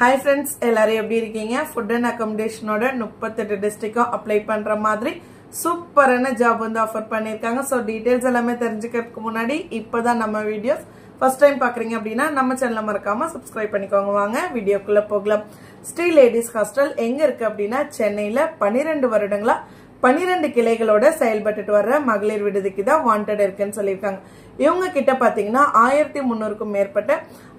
Hi friends எல்லாரும் எப்படி இருக்கீங்க? ஃபுட் அண்ட் அகாமடேஷனோட முப்பத்தெட்டு டிஸ்ட்ரிக்டும் அப்ளை பண்ற மாதிரி சூப்பரான ஜாப் வந்து ஆஃபர் பண்ணியிருக்காங்க. ஸோ டீட்டெயில்ஸ் எல்லாமே தெரிஞ்சுக்கிறதுக்கு முன்னாடி இப்போதான் நம்ம வீடியோஸ் ஃபர்ஸ்ட் டைம் பாக்குறீங்க அப்படின்னா நம்ம சேனலை மறக்காம சப்ஸ்கிரைப் பண்ணிக்கோங்க. வாங்க வீடியோக்குள்ள போகலாம். ஸ்ரீ லேடிஸ் ஹாஸ்டல் எங்க இருக்கு அப்படின்னா சென்னையில பன்னிரெண்டு வருடங்களா பன்னிரெண்டு கிளைகளோட செயல்பட்டுட்டு வர்ற மகளிர் விடுதிக்கு தான் வாண்டட் இருக்குன்னு சொல்லியிருக்காங்க. இவங்க கிட்ட பாத்தீங்கன்னா ஆயிரத்தி முன்னூறுக்கும் மேற்பட்ட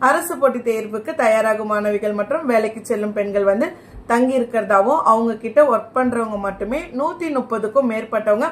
அரசு போட்டி தேர்வுக்கு தயாராகும் மாணவிகள் மற்றும் வேலைக்கு செல்லும் பெண்கள் வந்து தங்கி இருக்கிறதாவும் அவங்க கிட்ட ஒர்க் பண்றவங்க மட்டுமே நூத்தி முப்பதுக்கும் மேற்பட்டவங்க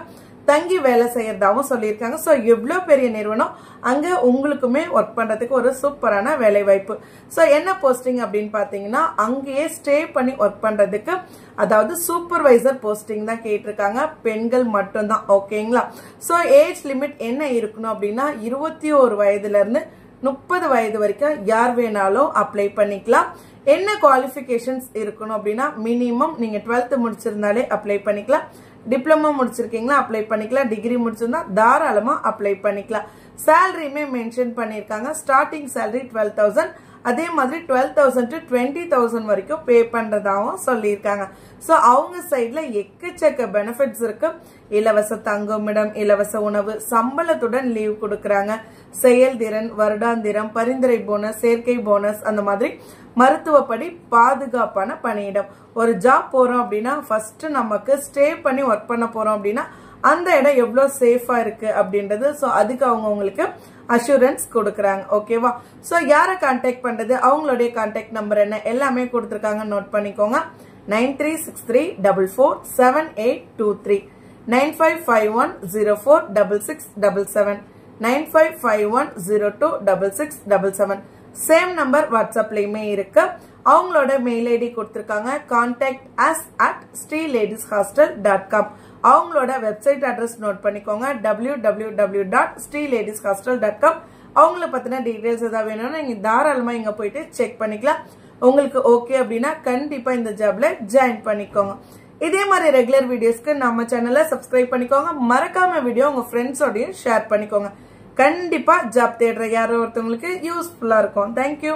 தங்கி வேலை செய்யறதாகவும் சொல்லியிருக்காங்க. ஸோ எவ்வளோ பெரிய நிறுவனம்? அங்கே உங்களுக்குமே ஒர்க் பண்ணுறதுக்கு ஒரு சூப்பரான வேலை வாய்ப்பு ஸோ என்ன போஸ்டிங் அப்படின்னு பார்த்தீங்கன்னா அங்கேயே ஸ்டே பண்ணி ஒர்க் பண்ணுறதுக்கு அதாவது சூப்பர்வைசர் போஸ்டிங் தான் கேட்டிருக்காங்க. பெண்கள் மட்டும்தான் ஓகேங்களா ஸோ ஏஜ் லிமிட் என்ன இருக்கணும் அப்படின்னா இருபத்தி ஒரு வயதுலேருந்து முப்பது வயது வரைக்கும் யார் வேணாலும் அப்ளை பண்ணிக்கலாம். என்ன குவாலிஃபிகேஷன்ஸ் இருக்கணும் அப்படின்னா மினிமம் நீங்கள் டுவெல்த் முடிச்சிருந்தாலே அப்ளை பண்ணிக்கலாம். டிப்ளமோ முடிச்சிருக்கீங்களா அப்ளை பண்ணிக்கலாம். டிகிரி முடிச்சிருந்தா தாராளமா அப்ளை பண்ணிக்கலாம். சேலரியுமே மென்ஷன் பண்ணியிருக்காங்க. ஸ்டார்டிங் சேலரி டுவெல் தௌசண்ட் அதே மாதிரி twelve thousand to twenty thousand வரைக்கும் பே பண்ணுறதாகவும் சொல்லியிருக்காங்க. ஸோ அவங்க சைடில் எக்கச்சக்க பெனிஃபிட்ஸ் இருக்கு. இலவச தங்குமிடம் இலவச உணவு சம்பளத்துடன் லீவ் கொடுக்குறாங்க. செயல்திறன் வருடாந்திரம் பரிந்துரை போனஸ் செயற்கை போனஸ் அந்த மாதிரி மருத்துவப்படி பாதுகாப்பான பணியிடம். ஒரு ஜாப் போகிறோம் அப்படின்னா ஃபர்ஸ்ட் நமக்கு ஸ்டே பண்ணி ஒர்க் பண்ண போகிறோம் அப்படின்னா அந்த இடம் எவ்வளோ சேஃபாக இருக்குது அப்படின்றது. ஸோ அதுக்கு அவங்க உங்களுக்கு அஷூரன்ஸ் கொடுக்குறாங்க ஓகேவா ஸோ யாரை கான்டாக்ட் பண்ணுறது அவங்களுடைய கான்டாக்ட் நம்பர் என்ன? எல்லாமே கொடுத்துருக்காங்க நோட் பண்ணிக்கோங்க. Nine three six three double four seven eight two three. Nine five five one zero four double six double seven. Nine five five one zero two double six double seven. Same number வாட்ஸ்அப்லேயுமே இருக்குது அவங்களோட mail ID கொடுத்துருக்காங்க. Contact us at Sri ladies hostel dot com அவங்களோட website address note பண்ணிக்கோங்க. W W W dot Sri ladies hostel dot com அவங்கள பத்தின details ஏதாவது வேணும்னா நீங்க தாராளமா இங்க போயிட்டு செக் பண்ணிக்கலாம். உங்களுக்கு ஓகே அப்படின்னா கண்டிப்பா இந்த ஜாப்ல ஜாயின் பண்ணிக்கோங்க. இதே மாதிரி ரெகுலர் வீடியோஸ்க்கு நம்ம சேனலை சப்ஸ்கிரைப் பண்ணிக்கோங்க. மறக்காம வீடியோ உங்க ஃப்ரெண்ட்ஸோடையும் ஷேர் பண்ணிக்கோங்க. கண்டிப்பா ஜாப் தேடுற யாரோ ஒருத்தவங்களுக்கு யூஸ்ஃபுல்லா இருக்கும். தேங்க்யூ